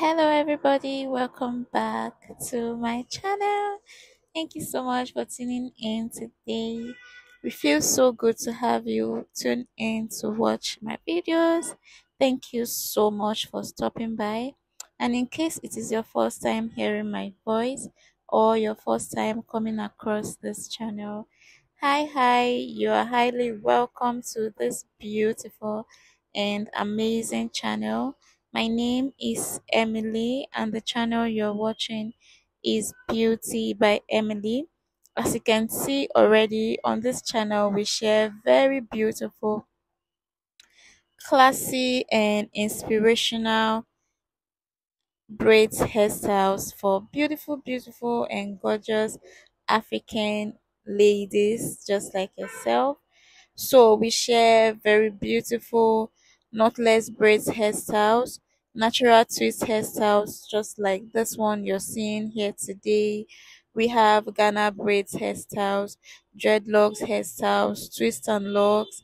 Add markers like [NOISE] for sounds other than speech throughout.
Hello, everybody. Welcome back to my channel. Thank you so much for tuning in today. We feel so good to have you tune in to watch my videos. Thank you so much for stopping by. And in case it is your first time hearing my voice or your first time coming across this channel, hi, hi, you are highly welcome to this beautiful and amazing channel. My name is Emily, and the channel you're watching is Beauty by Emily. As you can see already on this channel, we share very beautiful, classy, and inspirational braids hairstyles for beautiful, beautiful, and gorgeous African ladies just like yourself. So we share very beautiful knotless braids hairstyles, natural twist hairstyles, just like this one you're seeing here today. We have Ghana braids hairstyles, dreadlocks hairstyles, twist and locks,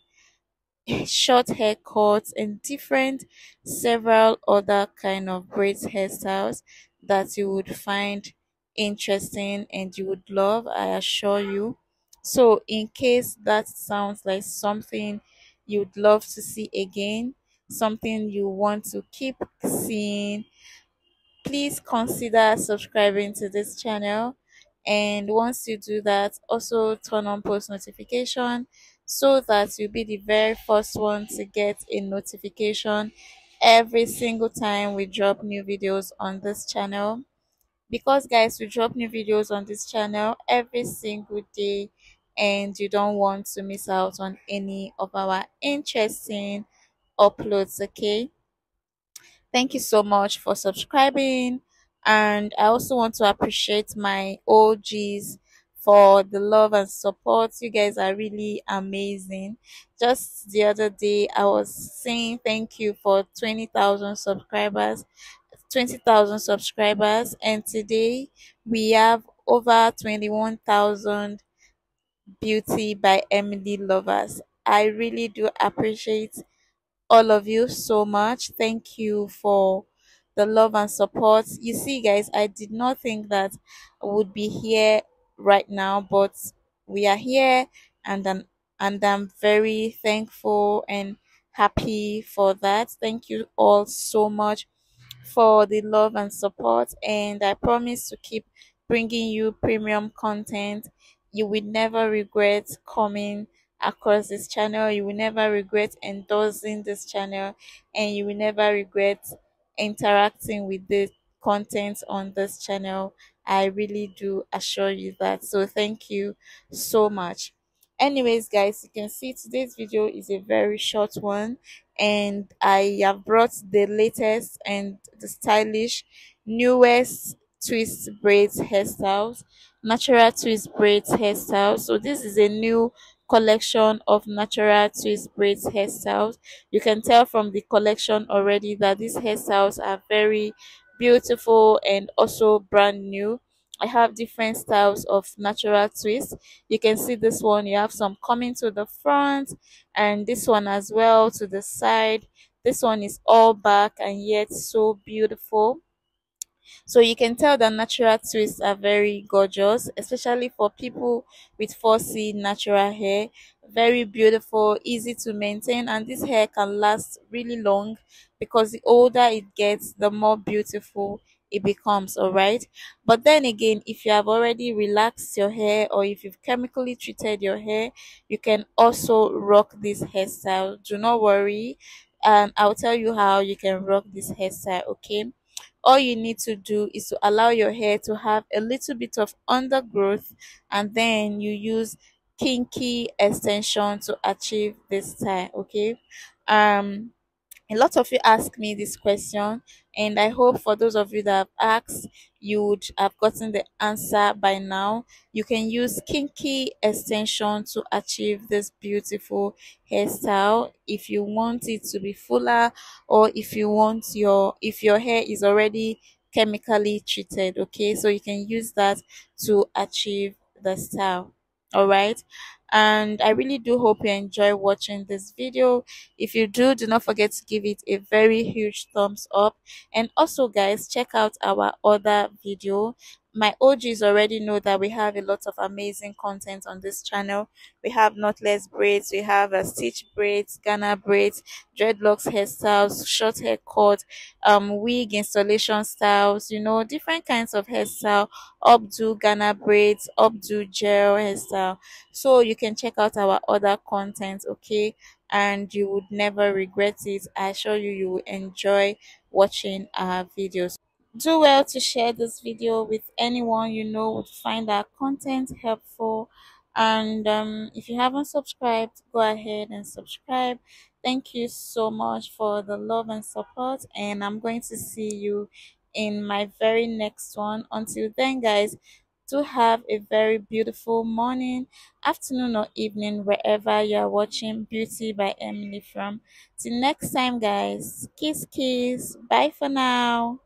[LAUGHS] short haircuts, and different several other kind of braids hairstyles that you would find interesting and you would love, I assure you. So, in case that sounds like something you'd love to see again, something you want to keep seeing, please consider subscribing to this channel. And once you do that, also turn on post notification so that you'll be the very first one to get a notification every single time we drop new videos on this channel because guys we drop new videos on this channel every single day and you don't want to miss out on any of our interesting uploads okay? Thank you so much for subscribing and i also want to appreciate my og's for the love and support. You guys are really amazing. Just the other day i was saying thank you for 20,000 subscribers 20,000 subscribers and today we have over 21,000 beauty by Emily lovers. I really do appreciate all of you so much. Thank you for the love and support. You see, guys, I did not think that I would be here right now, but we are here, and I'm, and I'm very thankful and happy for that. Thank you all so much for the love and support, and I promise to keep bringing you premium content. You will never regret coming across this channel. You will never regret endorsing this channel, and you will never regret interacting with the content on this channel. I really do assure you that. So, thank you so much. Anyways, guys, you can see today's video is a very short one, and I have brought the latest and the stylish, newest twist braids hairstyles, natural twist braids hairstyles. So, this is a new collection of natural twist braids hairstyles. You can tell from the collection already that these hairstyles are very beautiful and also brand new. I have different styles of natural twist. You can see this one, you have some coming to the front, and this one as well to the side. This one is all back and yet so beautiful. So you can tell that natural twists are very gorgeous, especially for people with 4C natural hair. Very beautiful, easy to maintain, and this hair can last really long. Because the older it gets, the more beautiful it becomes all right but then again if you have already relaxed your hair or if you've chemically treated your hair you can also rock this hairstyle. Do not worry and i'll tell you how you can rock this hairstyle okay all you need to do is to allow your hair to have a little bit of undergrowth and then you use kinky extension to achieve this style okay? Um a lot of you ask me this question and i hope for those of you that have asked you would have gotten the answer by now. You can use kinky extension to achieve this beautiful hairstyle. If you want it to be fuller or if you want your if your hair is already chemically treated okay? So you can use that to achieve the style all right and i really do hope you enjoy watching this video. If you do do not forget to give it a very huge thumbs up. And also guys check out our other video my OGs already know that we have a lot of amazing content on this channel. We have knotless braids, we have a stitch braids, Ghana braids, dreadlocks hairstyles, short haircut, um, wig installation styles, you know, different kinds of hairstyle, updo Ghana braids, updo gel hairstyle. So you can check out our other content, okay? And you would never regret it. I assure you, you will enjoy watching our videos do well to share this video with anyone you know would find our content helpful. And um, if you haven't subscribed go ahead and subscribe. Thank you so much for the love and support and i'm going to see you in my very next one. Until then guys do have a very beautiful morning afternoon or evening wherever you are watching beauty by emily from. Till next time guys. Kiss kiss. Bye for now